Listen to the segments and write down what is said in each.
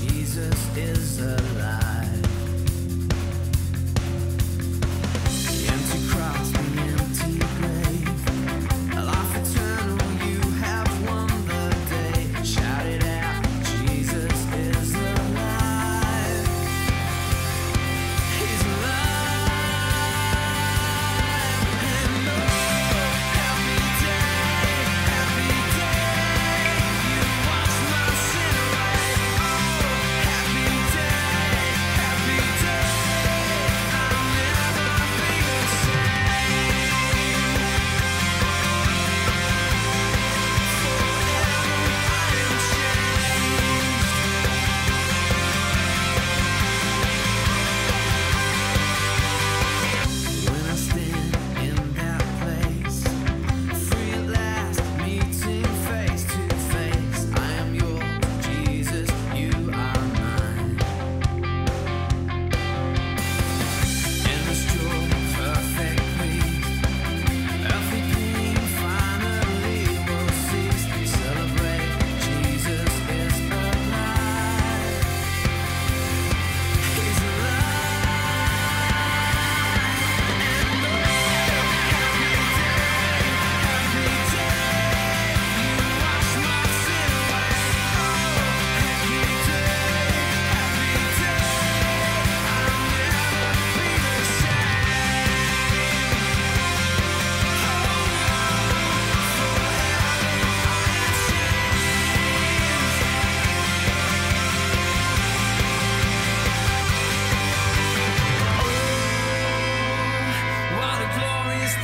Jesus is alive.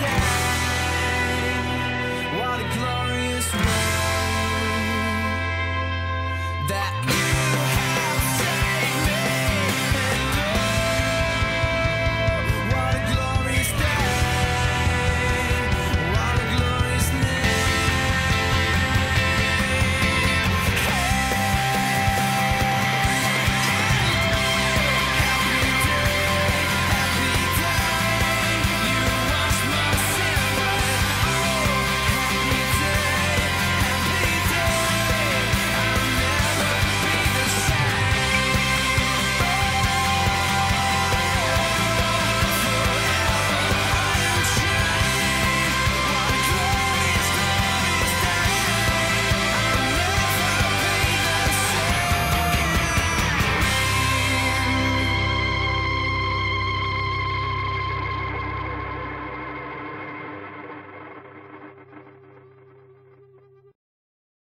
Day